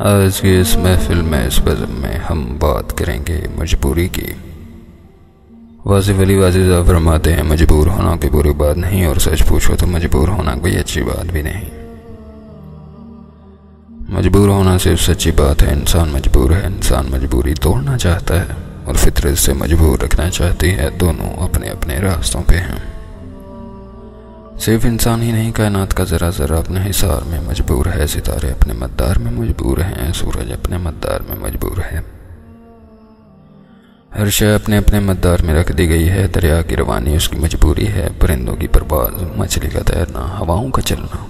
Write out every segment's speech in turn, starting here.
आज की इस महफिल में इस बज़म में हम बात करेंगे मजबूरी की। वाजिफ अली वाजिद फरमाते हैं, मजबूर होना कोई बुरी बात नहीं, और सच पूछो तो मजबूर होना कोई अच्छी बात भी नहीं। मजबूर होना सिर्फ़ सच्ची बात है, इंसान मजबूर है, इंसान मजबूरी तोड़ना चाहता है, और फितरत से मजबूर रखना चाहती है, दोनों अपने अपने रास्तों पे हैं। सिर्फ़ इंसान ही नहीं, कायनात का ज़रा ज़रा अपने हिसार में मजबूर है, सितारे अपने मद्दार में मजबूर हैं, सूरज अपने मद्दार में मजबूर है। हर शय अपने अपने मद्दार में रख दी गई है, दरिया की रवानी उसकी मजबूरी है, परिंदों की परवाज, मछली का तैरना, हवाओं का चलना।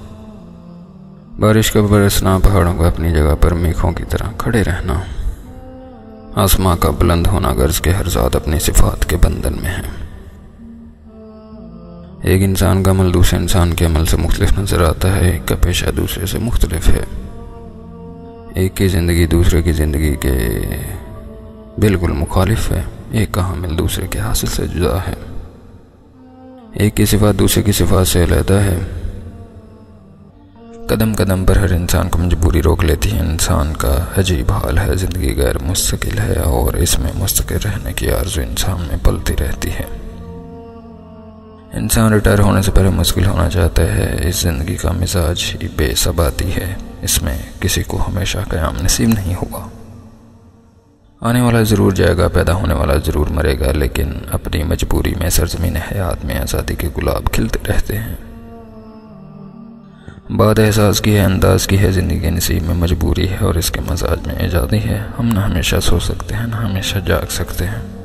बारिश का बरसना, पहाड़ों का अपनी जगह पर मेघों की तरह खड़े रहना। आसमां का बुलंद होना गर्ज के हर जात अपनी सिफात के बंधन में है। एक इंसान का अमल दूसरे इंसान के अमल से मुख्तलिफ़ नज़र आता है, एक का पेशा दूसरे से मुख्तलिफ़ है। एक की ज़िंदगी दूसरे की ज़िंदगी के बिल्कुल मुखालिफ है, एक का हामिल दूसरे के हासिल से जुदा है। एक की सिफात दूसरे की सिफात से अलहदा है। कदम कदम पर हर इंसान को मजबूरी रोक लेती है। इंसान का अजीब हाल है, ज़िंदगी गैर मुस्तकिल है और इसमें मुस्तकिल रहने की आर्जू इंसान में पलती रहती है। इंसान रिटायर होने से पहले मुश्किल होना चाहता है। इस ज़िंदगी का मिजाज ही बेसबाती है। इसमें किसी को हमेशा क़याम नसीब नहीं होगा। आने वाला ज़रूर जाएगा, पैदा होने वाला ज़रूर मरेगा, लेकिन अपनी मजबूरी में सरजमीन हयात में आज़ादी के गुलाब खिलते रहते हैं। बात एहसास की है, अंदाज की है, ज़िंदगी नसीब में मजबूरी है और इसके मजाज में आज़ादी है। हम ना हमेशा सो सकते हैं, ना हमेशा जाग सकते हैं।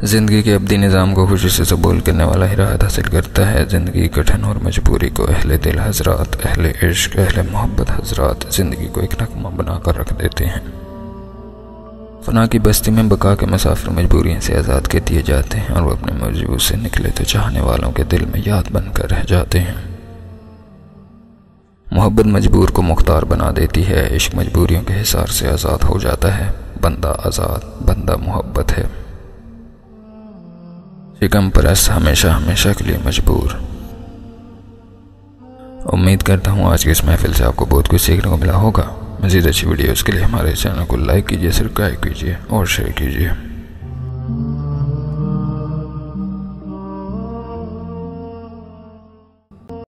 ज़िंदगी के अब्दी निज़ाम को खुशी से सबूल करने वाला ही राहत हासिल करता है। ज़िंदगी कठिन और मजबूरी को अहल दिल हजरात, अहल इश्क, अहल मोहब्बत हजरात ज़िंदगी को एक नकमा बनाकर रख देते हैं। फना की बस्ती में बका के मुसाफिर मजबूरियों से आज़ाद के दिए जाते हैं और वो अपने मजबूर से निकले तो चाहने वालों के दिल में याद बनकर रह जाते हैं। मोहब्बत मजबूर को मुख्तार बना देती है। इश्क मजबूरियों के हिसार से आज़ाद हो जाता है। बंदा आज़ाद, बंदा मोहब्बत है। शिकम परस हमेशा हमेशा के लिए मजबूर। उम्मीद करता हूँ आज की इस महफिल से आपको बहुत कुछ सीखने को मिला होगा। मज़ीद अच्छी वीडियोज़ के लिए हमारे चैनल को लाइक कीजिए, सब्सक्राइब कीजिए और शेयर कीजिए।